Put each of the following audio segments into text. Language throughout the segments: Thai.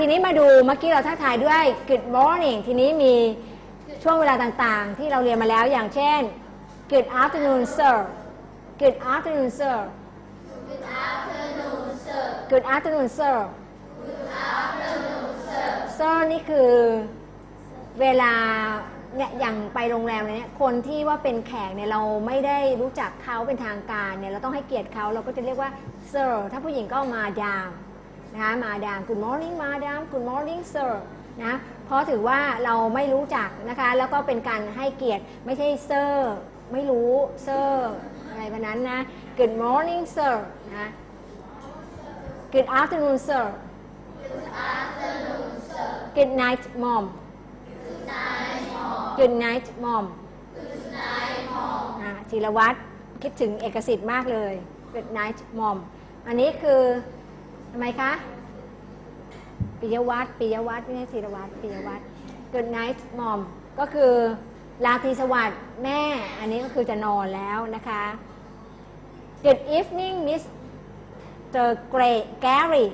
ทีนี้มาดูเมื่อกี้เราทักทายด้วย good morning ทีนี้มีช่วงเวลาต่างๆ ที่เราเรียนมาแล้วอย่างเช่น good afternoon sir good afternoon sir good afternoon sir sir นี่คือเวลาเนี่ยอย่างไปโรงแรมอะไรเนี่ยคนที่ว่าเป็นแขกเนี่ยเราไม่ได้รู้จักเขาเป็นทางการเนี่ยเราต้องให้เกียรติเขาเราก็จะเรียกว่า sir ถ้าผู้หญิงก็มาดาม นะคะมาดาม good morning มาดาม good morning sir นะเพราะถือว่าเราไม่รู้จักนะคะ แล้วก็เป็นการให้เกียรติไม่ใช่ sir ไม่รู้ sir อะไรแบบนั้นนะ good morning sir นะ good afternoon sir good afternoon sir Good night mom good night mom อ่าธีรวัตรคิดถึงเอกสิทธิ์มากเลย good night mom อันนี้คือทำไมคะ ปิยวัตรปิยวัตรไม่ใช่ธีรวัตรปิยวัตร good night mom ก็คือลาตรีสวัสดิ์แม่ อันนี้ก็คือจะนอนแล้วนะคะ good evening Mr. Gray Gary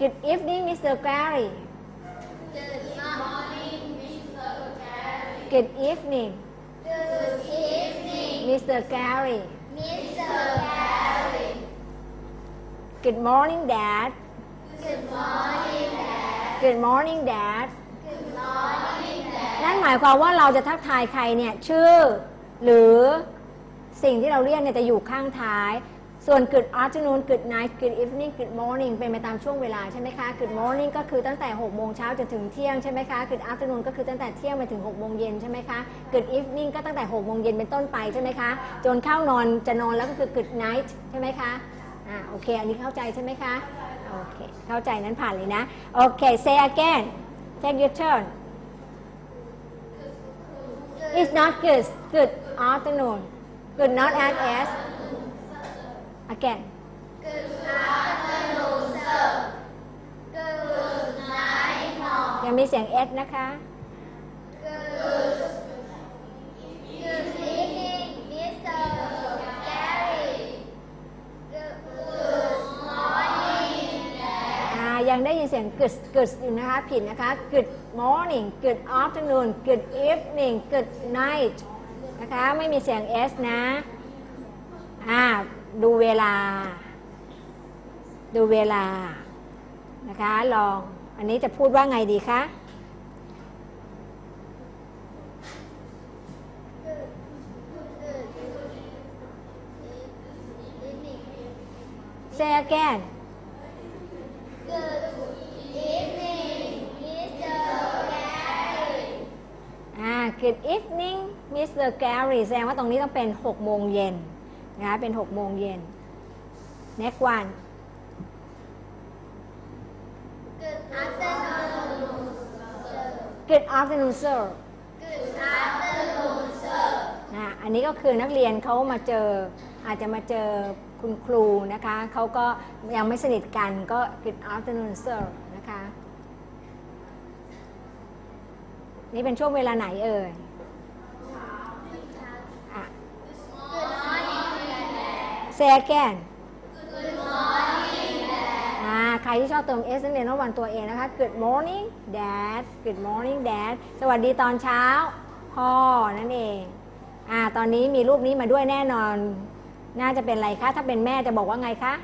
good evening Mr. Gary good evening Mr. Gary good morning Dad good morning Dad นั่นหมายความว่าเราจะทักทายใครเนี่ยชื่อ หรือสิ่งที่เราเรียกเนี่ยจะอยู่ข้างท้าย ส่วน good afternoon good night good evening good morning เป็นไปตามช่วงเวลาใช่ไหมคะ good morning ก็คือตั้งแต่6โมงเช้าจนถึงเที่ยงใช่ไหมคะ good afternoon ก็คือตั้งแต่เที่ยงไปถึง6โมงเย็นใช่ไหมคะ good evening ก็ตั้งแต่6โมงเย็นเป็นต้นไปใช่ไหมคะ จนเข้านอนจะนอนแล้วก็คือ good night ใช่ไหมคะ อ่าโอเค อันนี้เข้าใจใช่ไหมคะ โอเค เข้าใจนั้นผ่านเลยนะ โอเค say again take your turn It's not good. Good afternoon. Good not at S. Again. Good afternoon, ยังมีเสียง S นะคะ เสียงกึดกึดอยู่นะคะ ผิดนะคะ good morning good afternoon good evening good night นะคะ ไม่มีเสียง s นะ อ่า ดูเวลา ดูเวลา นะคะ ลอง อันนี้จะพูดว่าไงดีคะ say again Good evening Mr. Gary แสดงว่าตรงนี้ต้องเป็น 6 โมงเย็นนะคะเป็น 6 โมงเย็น next one Good afternoon sir นะอันนี้ก็คือนักเรียนเขามาเจออาจจะมาเจอคุณครูนะคะเขาก็ยังไม่สนิทกันก็ Good afternoon sir นะคะนี่เป็นช่วงเวลาไหนเอ่ยอะ Say again อ่าใครที่ชอบเติม S นักเรียนต้องวันตัวเองนะคะ Good morning dad Good morning dad สวัสดีตอนเช้าพ่อนั่นเองอ่าตอนนี้มีรูปนี้มาด้วยแน่นอน น่าจะเป็นอะไรคะ ถ้าเป็นแม่จะบอกว่าไงคะ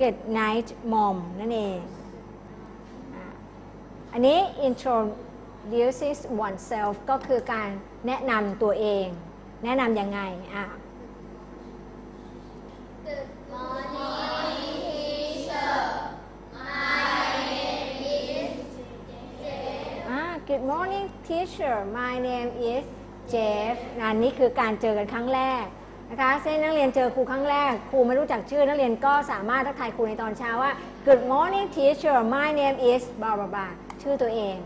Good night mom นั่นเองอ่า อันนี้ introduces oneself ก็คือการแนะนำตัวเอง แนะนำยังไงอะอ่า Good morning teacher my name is Jeff อันนี้คือการเจอกันครั้งแรกนะคะเส้นนักเรียนเจอครูครั้งแรก ครูไม่รู้จักชื่อ นักเรียนก็สามารถทักทายครูในตอนเช้าว่า Good morning teacher my name is บาบาบา ชื่อตัวเอง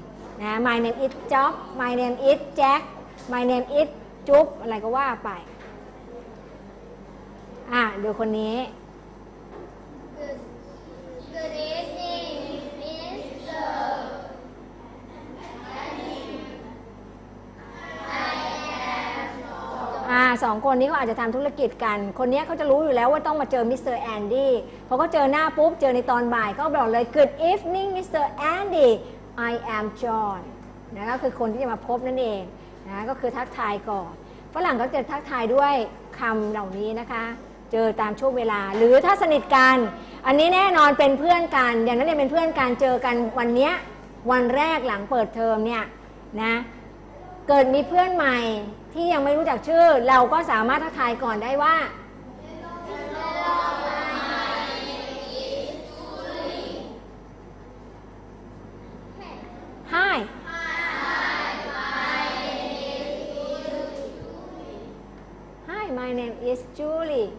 นะ My name is Job My name is Jack My name is จุ๊บอะไรก็ว่าไป อะดูคนนี้ Good evening, Mr. Andy อ่าสองคนนี้เขาอาจจะทำธุรกิจกัน คนนี้เขาจะรู้อยู่แล้วว่าต้องมาเจอ Mr. Andyพอเขาเจอหน้าปุ๊บ เจอในตอนบ่ายเขาบอกเลย Good evening Mr. Andy I am John นะก็คือคนที่จะมาพบนั่นเองนะก็คือทักทายก่อนฝรั่งเขาจะทักทายด้วยคำเหล่านี้นะคะ เจอตามช่วงเวลา หรือถ้าสนิทกัน อันนี้แน่นอนเป็นเพื่อนกัน อย่างนั้นเรียนเป็นเพื่อนกันเจอกันวันเนี้ยวันแรกหลังเปิดเทอมเนี่ยนะเกิดมีเพื่อนใหม่ที่ยังไม่รู้จักชื่อ เราก็สามารถทักทายก่อนได้ว่า Hi Hi my name is Julie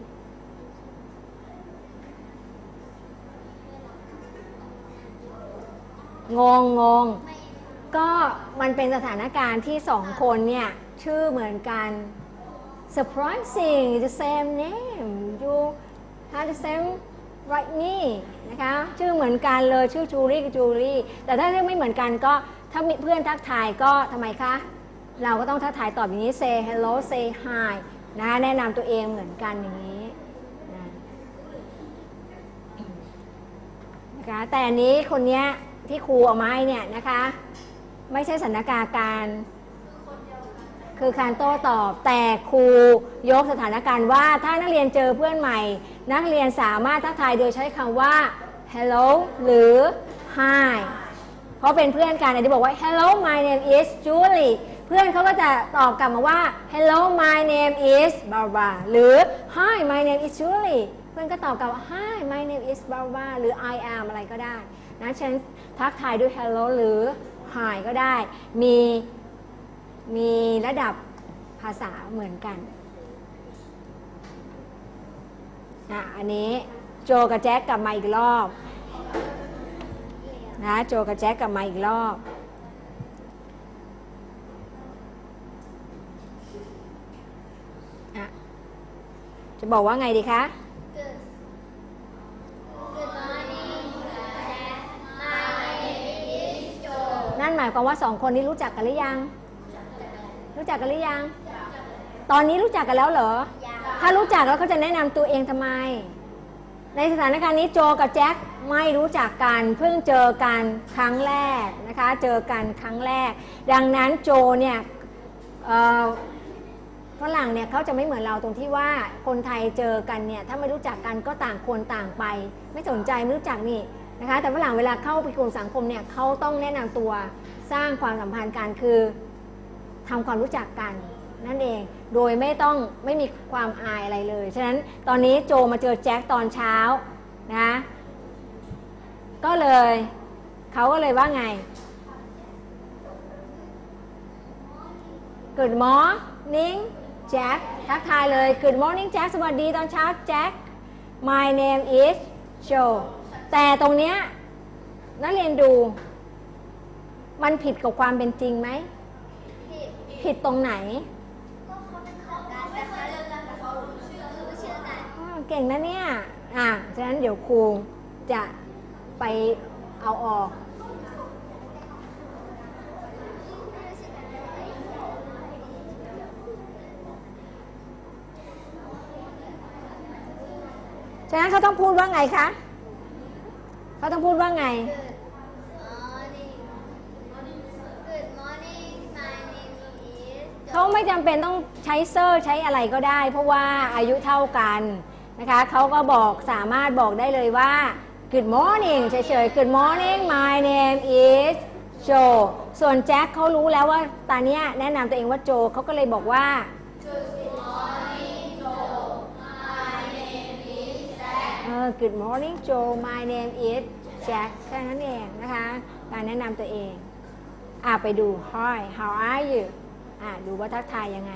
งงงงก็มันเป็นสถานการณ์ที่สองคนเนี่ย ชื่อเหมือนกัน surprising the same name you have the same right me นะคะชื่อเหมือนกันเลยชื่อจูรี่กับจูรี่แต่ถ้าเรียกไม่เหมือนกันก็ถ้ามีเพื่อนทักทายก็ทำไมคะ เราก็ต้องทักทายตอบอย่างนี้ say hello say hi นะแนะนำตัวเองเหมือนกันอย่างนี้นะคะแต่อันนี้คนเนี้ยที่ครูเอามาให้เนี่ยนะคะ ไม่ใช่สถานการณ์ คือการโต้ตอบแต่ครูยกสถานการณ์ว่าถ้านักเรียนเจอเพื่อนใหม่ นักเรียนสามารถทักทายโดยใช้คำว่า hello หรือ hi เพราะเป็นเพื่อนกันอาจจะบอกว่า hello my name is Julie เพื่อนเขาก็จะตอบกลับมาว่า hello my name is Barbara หรือ hi my name is Julie เพื่อนก็ตอบกลับว่า hi my name is Barbara หรือ I am อะไรก็ได้นะฉันทักทายด้วย hello หรือ hi ก็ได้มี มีระดับภาษาเหมือนกันอะอันนี้โจกับแจ็คกลับมาอีกรอบนะโจกับแจ็คกลับมาอีกรอบ จะบอกว่าไงดีคะ Good morning, Jack. My name is Joe. นั่นหมายความว่าสองคนนี้รู้จักกันหรือยัง รู้จักกันหรือยัง ตอนนี้รู้จักกันแล้วเหรอ ถ้ารู้จักแล้วเขาจะแนะนำตัวเองทำไม ในสถานการณ์นี้โจกับแจ็คไม่รู้จักกันเพิ่งเจอกันครั้งแรกนะคะ เจอกันครั้งแรก ดังนั้นโจเนี่ยเอ่อฝรั่งเนี่ยเขาจะไม่เหมือนเราตรงที่ว่าคนไทยเจอกันเนี่ยถ้าไม่รู้จักกันก็ต่างคนต่างไป ไม่สนใจไม่รู้จักนี่นะคะ แต่ฝรั่งเวลาเข้าไปกลุ่มสังคมเนี่ยเขาต้องแนะนำตัวสร้างความสัมพันธ์กันคือ ทำความรู้จักกันนั่นเอง โดยไม่ต้องไม่มีความอายอะไรเลย ฉะนั้นตอนนี้โจมาเจอแจ็คตอนเช้านะก็เลยเขาก็เลยว่าไง Good morning Jack ทักทายเลย Good morning Jack สวัสดีตอนเช้า Jack My name is Joe แต่ตรงเนี้ยนักเรียนดู มันผิดกับความเป็นจริงไหม ผิดตรงไหนเขาเป็นของกันแต่เขาเลิกกันแต่เขารู้ชื่อรู้ชื่อกันอ้าวเก่งนะเนี่ย อะ ฉะนั้นเดี๋ยวครูจะไปเอาออกฉะนั้นเขาต้องพูดว่าไงคะ เขาต้องพูดว่าไง เขาไม่จำเป็นต้องใช้เซอร์ใช้อะไรก็ได้ เพราะว่าอายุเท่ากันนะคะเขาก็บอกสามารถบอกได้เลยว่า Good morning เฉยๆ Good morning my name is Joe ส่วนแจ็คเขารู้แล้วว่าตอนเนี้ยแนะนำตัวเองว่าโจเขาก็เลยบอกว่าเออ Good morning Joe my name is Jack แค่นั้นเองนะคะ การแนะนำตัวเองอะไปดู Hi how are you อะดูว่าทักทายยังไง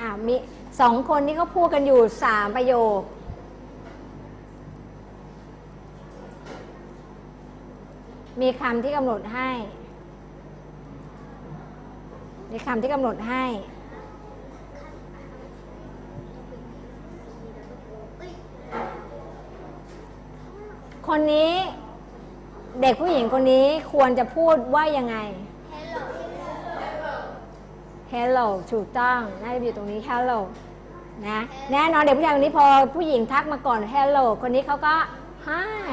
อะมีสองคนที่เขาพูดกันอยู่สามประโยคมีคำที่กำหนดให้ มีคำที่กำหนดให้ คนนี้ เด็กผู้หญิงคนนี้ควรจะพูดว่ายังไง hello Hello ถูกต้องน่าจะอยู่ตรงนี้ hello นะแน่นอนเด็กผู้ชายคนนี้พอผู้หญิงทักมาก่อน hello คนนี้เขาก็ hi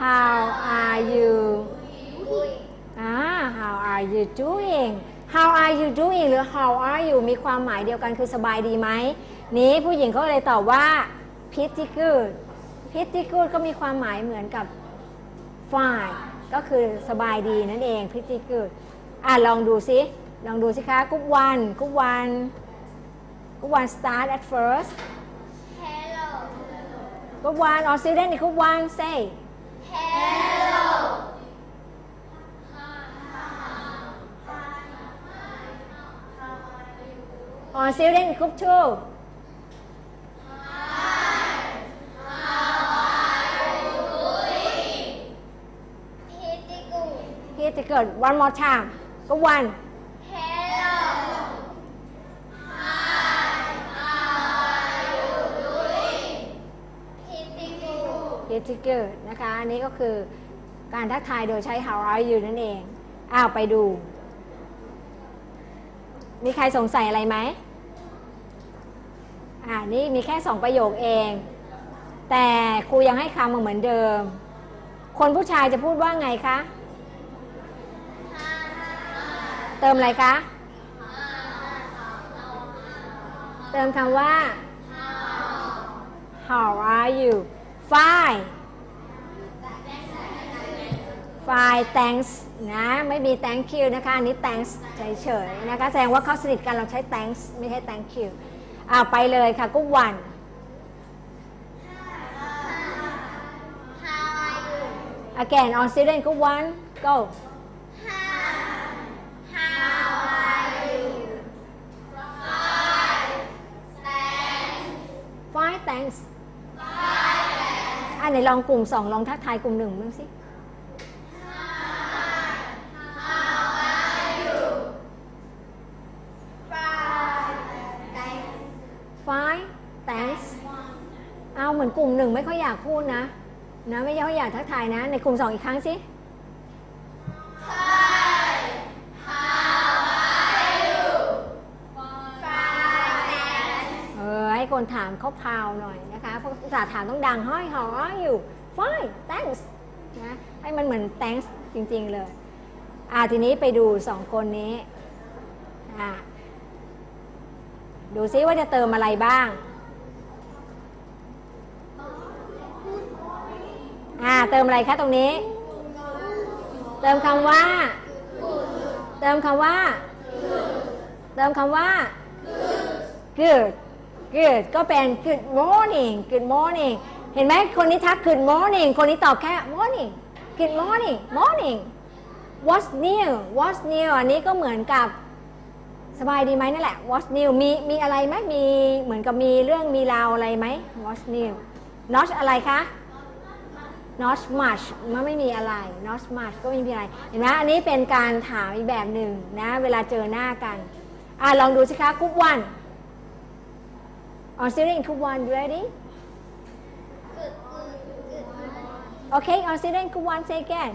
how are you อ่า how are you doing how are you doing หรือ how are you มีความหมายเดียวกันคือสบายดีไหมนี้ผู้หญิงเขาเลยตอบว่า pretty good pretty good ก็มีความหมายเหมือนกับ fine ก็คือสบายดีนั่นเอง pretty good อะลองดูซิลองดูสิคะกุ๊กวันกุ๊กวันกุ๊กวัน start at first กุ๊กวันออสซิเดนกุ๊กวัน say on student group 2 here to go one more time go one here to go นะคะ อันนี้ก็คือการทักทายโดยใช้ how are you นั่นเอง อ้าว ไปดู มีใครสงสัยอะไรไหม อ่า นี่มีแค่สองประโยคเอง แต่ครูยังให้คำมาเหมือนเดิม คนผู้ชายจะพูดว่าไงคะ เติมอะไรคะ เติมคำว่า how are you fine fine thanks นะ ไม่มี thank you นะคะ อันนี้ thanks เฉยๆนะคะ แสดงว่าเขาสนิทกันเราใช้ thanks ไม่ใช่ thank you อ่าไปเลยค่ะกุ๊กวัน again on student กุ๊กวัน go thanks อ่าไหนลองกลุ่มสองลองทักทายกลุ่มหนึ่งบ้างสิ fine thanks เอาเหมือนกลุ่มหนึ่งไม่ค่อยอยากพูดนะ นะไม่ค่อยอยากทักทายนะ ในกลุ่มสองอีกครั้งสิ คนถามเขาพาวหน่อยนะคะเพราะภาษาถามต้องดัง Hi how are you fine thanks นะให้มันเหมือน thanks จริง ๆ เลยอ่าทีนี้ไปดูสองคนนี้อ่าดูซิว่าจะเติมอะไรบ้างอ่าเติมอะไรคะตรงนี้ เติมคำว่า เติมคำว่า เติมคำว่า good good ก็เป็น good morning good morning เห็นไหมคนนี้ทัก good morning คนนี้ตอบแค่ morning good morning morning what's new what's new อันนี้ก็เหมือนกับสบายดีไหมนั่นแหละ what's new มีมีอะไรไหมมีเหมือนกับมีเรื่องมีราวอะไรไหม what's new not อะไรคะ not much มันไม่มีอะไร not much ก็ไม่มีอะไร เห็นไหมอันนี้เป็นการถามอีกแบบหนึ่งนะ เวลาเจอหน้ากัน อะลองดูสิคะคุกวัน on sitting คุกวัน you ready okay on sitting คุกวัน say again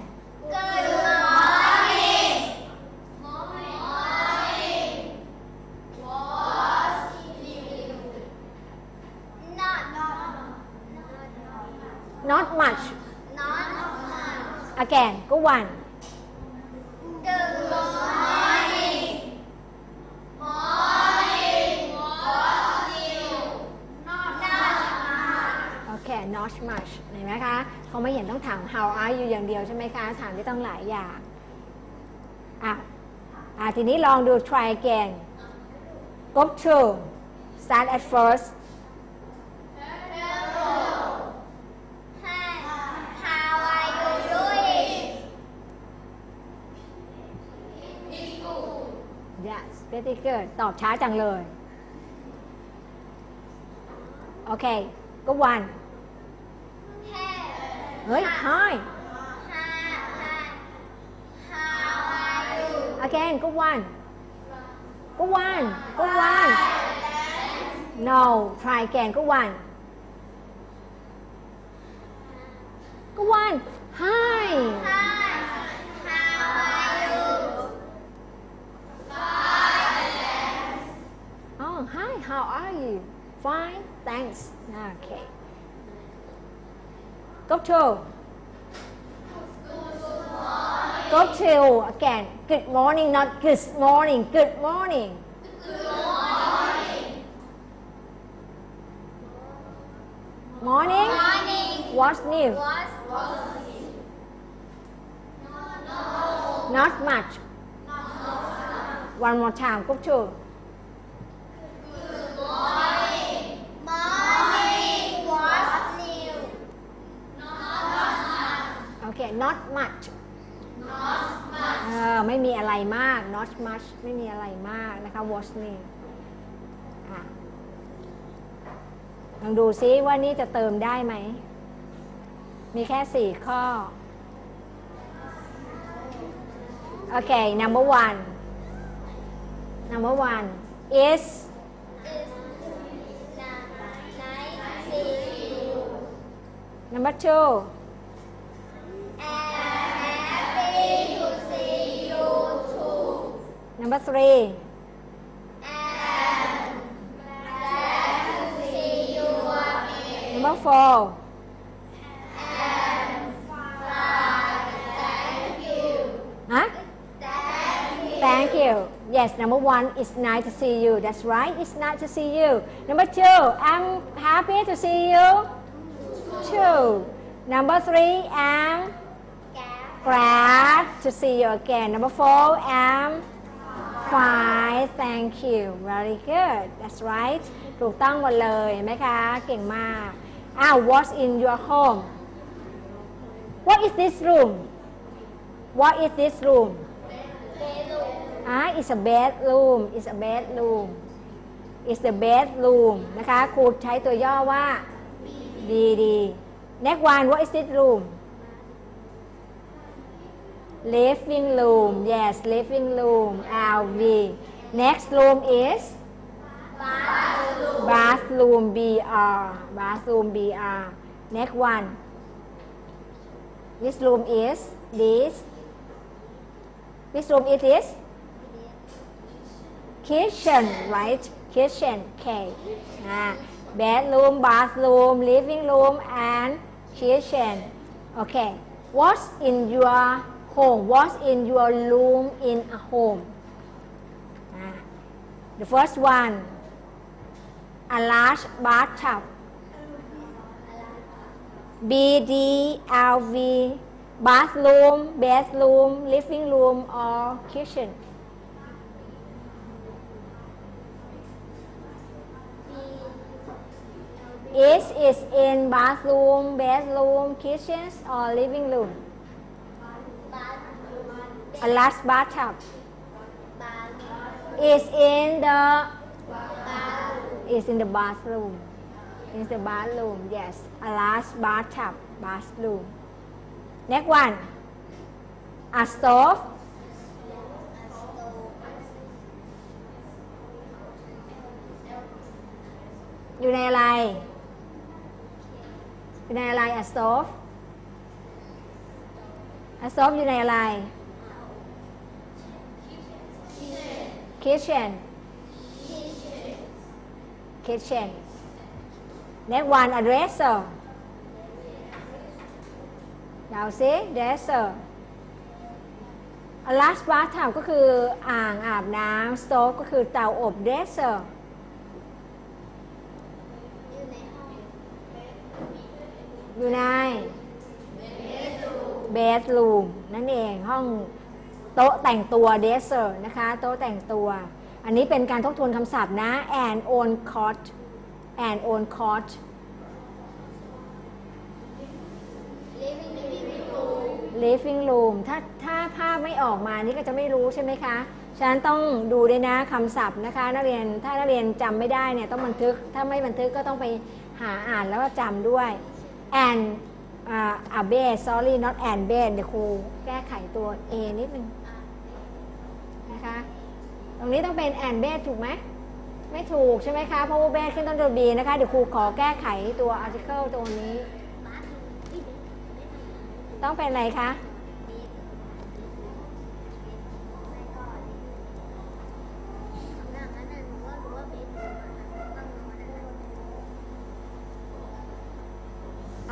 Good morning. Not not much not again คุกวัน Good not much เห็นไหมคะเขาไม่เห็นต้องถาม how are you อย่างเดียวใช่ไหมคะ ถามได้ต้องหลายอย่างอะอะทีนี้ลองดู try again go to start at first Hi. How are you doing? yes very good ตอบช้าจังเลยโอเคก็ one Hey. เฮ้ย hi Hi. Hi. How are you? again ก็ one ก็ one ก็ one no try again ก็ one ก็ one hi Oh, hi, how are you? Fine, thanks. Okay. Go to. Go to again. Good morning, not good morning. Good morning. Morning. What's new? Not much. One more time. Go to. Okay, not much เออไม่มีอะไรมาก not much ไม่มีอะไรมากนะคะ what's new อ่ลองดูซิว่านี่จะเติมได้ไหม มีแค่สี่ข้อ โอเค number one number one is number two number three number four huh Thank you. Thank you. Yes, number one, it's nice to see you. That's right, it's nice to see you. Number two, I'm happy to see you. Two. Number three, I'm glad to see you again. Number four, I'm fine. Thank you. Very good. That's right. ถูกต้องหมดเลยเห็นไหมคะ เก่งมากอ้าว what's in your home What is this room What is this room Ah, it's a bedroom. It's a bedroom. It's the bedroom นะคะ ครูใช้ตัวย่อว่าดีดี Next one what is this room living room yes living room LV next room is? Bathroom. Bathroom BR bathroom BR next one. This room is? This? This room it is? Kitchen right? Kitchen K อ่า ah, bedroom bathroom living room and kitchen. Okay what's in your home. What's in your room in a home. The first one a large bathtub. B D L V bathroom bedroom living room or kitchen. Is is in bathroom bedroom kitchens, or living room a large bathtub is in the is in the bathroom is the bathroom yes a large bathtub bathroom next one a stove ๆอยู่ในอะไรอยู่ในอะไร a stove a stove อยู่ในอะไร kitchen kitchen next one a dresser เดาซิ dresser a large bathtub ก็คืออ่างอาบน้ำ stove ก็คือเตาอบ dresser อยู่ใน bedroom นั่นเองห้อง โต๊ะแต่งตัว dresser นะคะ โต๊ะแต่งตัว อันนี้เป็นการทบทวนคำศัพท์นะ and own cot and own cot living room ถ้าถ้าภาพไม่ออกมานี่ก็จะไม่รู้ใช่ไหมคะฉะนั้นต้องดูด้วยนะคำศัพท์นะคะ นักเรียนถ้านักเรียนจำไม่ได้เนี่ยต้องบันทึกถ้าไม่บันทึกก็ต้องไปหาอ่านแล้วก็จำด้วย and อ่า a bed sorry not and bed เดี๋ยวครูแก้ไขตัว a นิดนึง คะ ตรงนี้ต้องเป็นแอนเบสถูกไหมไม่ถูกใช่ไหมคะ เพราะว่าเบสขึ้นต้นตัวบีนะคะ เดี๋ยวครูขอแก้ไขตัวอาร์จิเคิลตัวนี้ ต้องเป็นอะไรคะ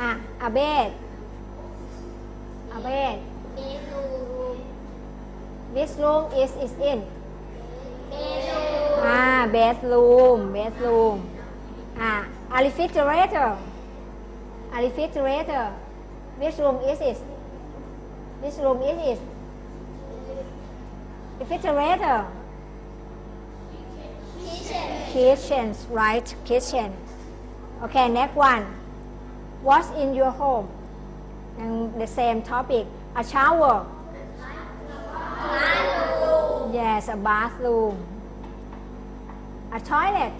อะอาเบสอาเบส Which room is is in? Bedroom. Ah, bedroom, bedroom. Ah, a refrigerator. A refrigerator. Which room is it? Which room is it? Refrigerator. Kitchen. Kitchens, right? Kitchen. Okay, next one. What's in your home? And the same topic. A shower yes a bathroom. A toilet.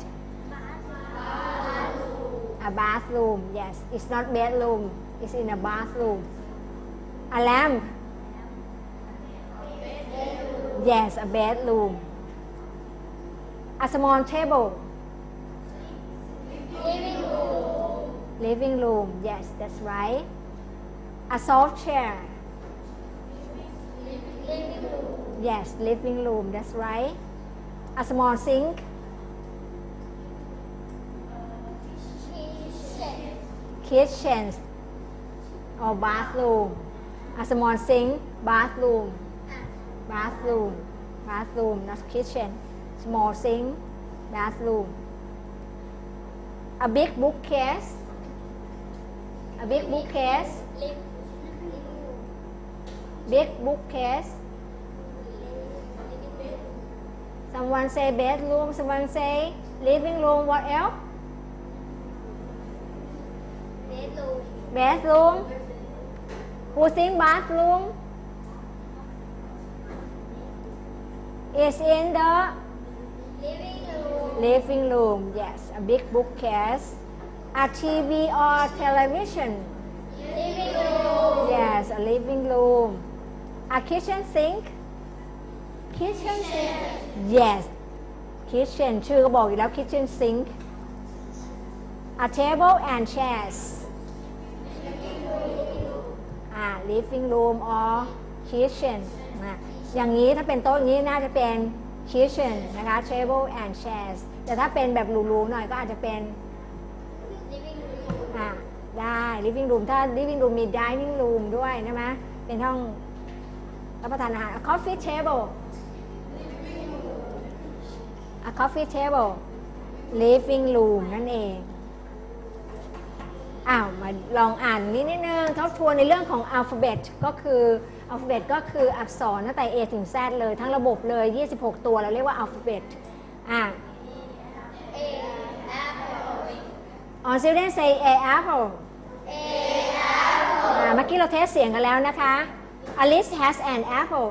A bathroom yes. It's not bedroom it's in a bathroom. A lamp. Yes a bedroom. A small table. Living room. Living room yes that's right. A soft chair yes living room that's right. A small sink. Kitchen. Kitchen or bathroom. A small sink bathroom. Bathroom bathroom not kitchen. Small sink bathroom. A big bookcase. A big bookcase. Big bookcase someone say bedroom someone say living room what else? Bedroom. Bedroom who think bathroom. Is in the living room living room yes. A big bookcase. A TV or television? Living room. Yes a living room. A kitchen sink kitchen sink yes kitchen ชื่อก็บอกอยู่แล้ว kitchen sink a table and chairs อ่า living room or kitchen นะอย่างนี้ถ้าเป็นโต๊ะนี้น่าจะเป็น kitchen นะคะ table and chairs แต่ถ้าเป็นแบบหรูๆหน่อยก็อาจจะเป็น living room อ่าได้ living room ถ้า living room มี dining room ด้วยนะมะเป็นห้องรับประทานอาหาร coffee table a coffee table living room นั่นเองอ้าวมาลองอ่านนิดนิดนึงทบทวนในเรื่องของ alphabet ก็คือ alphabet ก็คืออักษรตั้งแต่ A ถึง Z เลย ทั้งระบบเลย 26 ตัวเราเรียกว่า alphabet อ่า A apple on student say A apple A apple อ่าเมื่อกี้เราเทสเสียงกันแล้วนะคะ Alice has an apple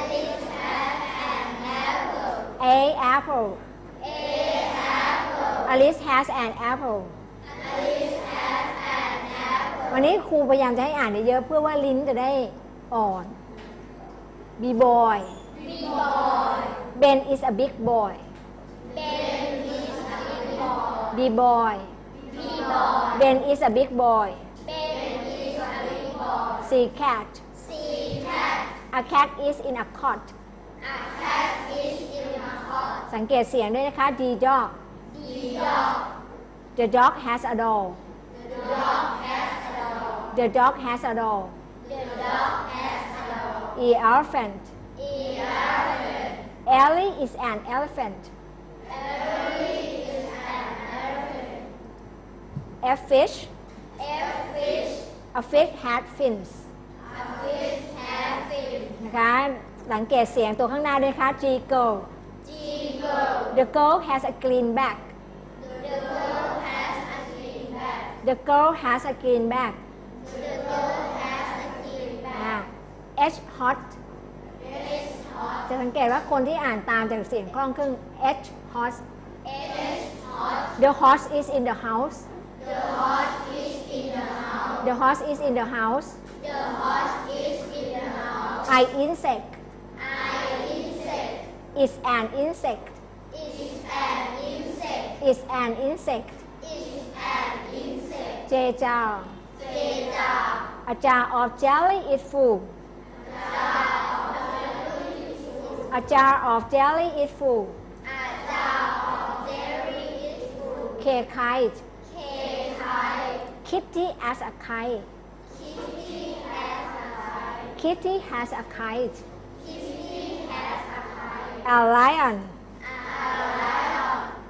Alice has an apple A apple A apple Alice has an apple Alice has an apple วันนี้ครูพยายามจะให้อ่านเยอะๆเพื่อว่าลิ้นจะได้อ่อน B boy B boy Ben is a big boy Ben is a big boy B boy B boy Ben is a big boy Ben is a big boy C cat C cat A cat is in a cot A cat is in a hot สังเกตเสียงด้วยนะคะ D dog D dog The dog has a doll The dog has a dog The dog has a doll The dog has a dog E elephant E elephant Ellie is an elephant Ellie is an elephant F fish F fish A fish had fins A fish has fin นะคะสังเกตเสียงตัวข้างหน้าด้วยนะคะ G girl girl The girl has a green bag The girl has a green bag The girl has a green bag The girl has a green อ่า bag H hot H hot จะสังเกตว่าคนที่อ่านตามจากเสียงคล่องครึ่ง H hot H hot The horse is in the house The horse is in the house The horse is in the house The horse is in the house I insect I insect is an insect is an insect. Is an insect is an insect J jar J jar A jar of jelly is full. A jar of jelly is full. A kite. K kite Kitty as a kite. Kitty has a kite. A lion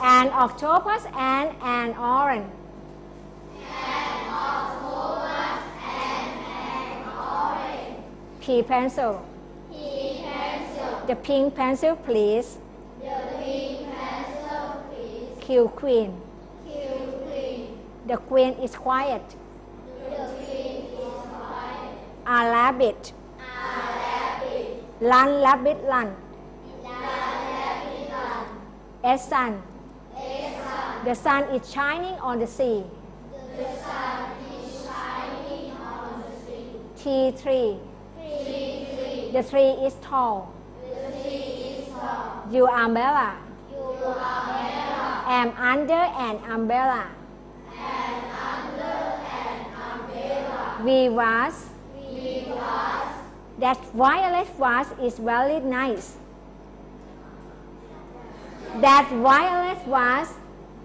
An octopus and an orange. An octopus and an orange. P pencil. P pencil. The pink pencil, please. The pink pencil, please. Q queen. Q queen. The queen is quiet. The queen is quiet. A rabbit. A rabbit. Run rabbit run. Run rabbit run. A sun. The sun is shining on the sea T tree The tree is tall You umbrella Am under an umbrella We was That violet vase is very nice That violet vase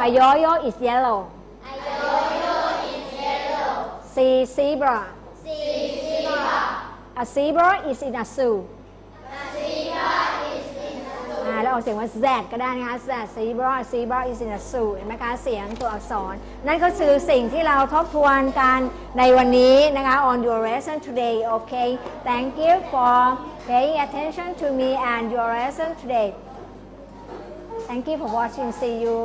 A yo-yo is yellow. C zebra. A zebra is in a zoo. อ่าแล้วออกเสียงว่า Z ก็ได้นะคะ Z zebra zebra is in a zoo เห็นไหมคะเสียงตัวอักษร นั่นก็คือสิ่งที่เราทบทวนกันในวันนี้นะคะ on your lesson today okay thank you for paying attention to me and your lesson today thank you for watching see you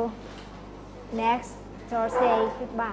next Thursday goodbye